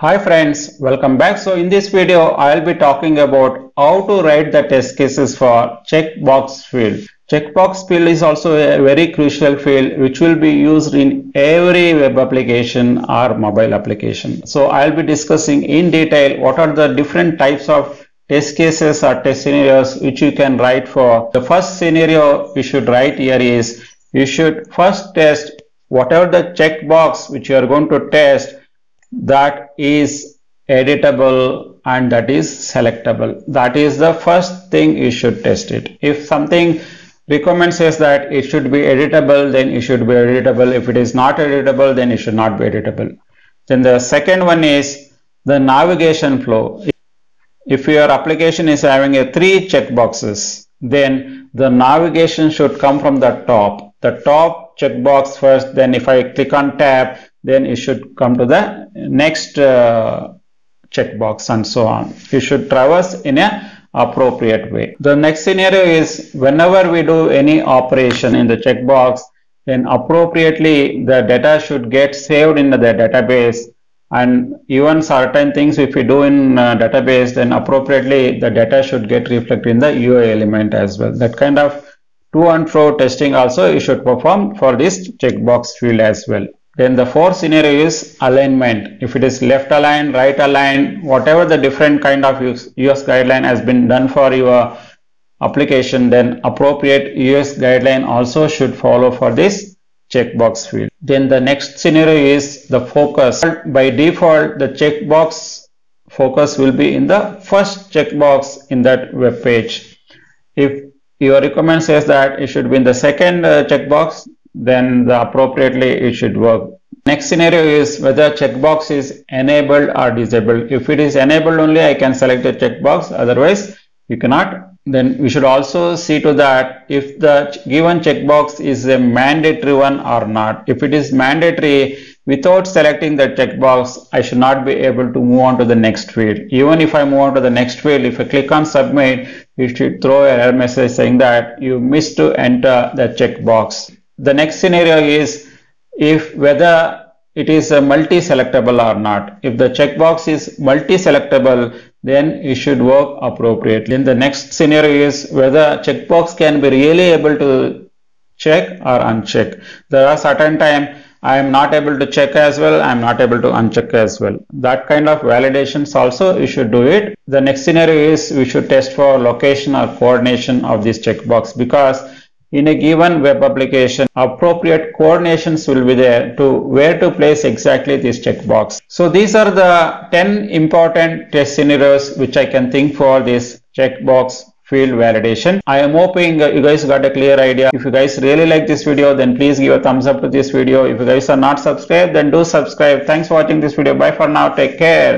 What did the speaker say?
Hi friends, welcome back. So in this video, I'll be talking about how to write the test cases for checkbox field. Checkbox field is also a very crucial field which will be used in every web application or mobile application. So I'll be discussing in detail what are the different types of test cases or test scenarios which you can write for. The first scenario you should write here is you should first test whatever the checkbox which you are going to test that is editable and that is selectable. That is the first thing you should test it. If something requirement says that it should be editable, then it should be editable. If it is not editable, then it should not be editable. Then the second one is the navigation flow. If your application is having a three checkboxes, then the navigation should come from the top. The top checkbox first, then if I click on tab, then you should come to the next uh, checkbox and so on. You should traverse in a appropriate way. The next scenario is whenever we do any operation in the checkbox, then appropriately the data should get saved in the database and even certain things if we do in uh, database then appropriately the data should get reflected in the UI element as well. That kind of to and fro testing also you should perform for this checkbox field as well. Then the fourth scenario is alignment. If it is left aligned, right aligned, whatever the different kind of UX guideline has been done for your application, then appropriate UX guideline also should follow for this checkbox field. Then the next scenario is the focus. By default, the checkbox focus will be in the first checkbox in that web page. If your requirement says that it should be in the second uh, checkbox, then the appropriately it should work. Next scenario is whether checkbox is enabled or disabled. If it is enabled only, I can select the checkbox. Otherwise, you cannot. Then we should also see to that if the given checkbox is a mandatory one or not. If it is mandatory, without selecting the checkbox, I should not be able to move on to the next field. Even if I move on to the next field, if I click on submit, it should throw an error message saying that you missed to enter the checkbox. The next scenario is if whether it is a multi-selectable or not. If the checkbox is multi-selectable, then it should work appropriately. Then the next scenario is whether checkbox can be really able to check or uncheck. There are certain time I am not able to check as well, I am not able to uncheck as well. That kind of validations also you should do it. The next scenario is we should test for location or coordination of this checkbox because in a given web application, appropriate coordinations will be there to where to place exactly this checkbox. So these are the 10 important test scenarios which I can think for this checkbox field validation. I am hoping you guys got a clear idea. If you guys really like this video, then please give a thumbs up to this video. If you guys are not subscribed, then do subscribe. Thanks for watching this video. Bye for now. Take care.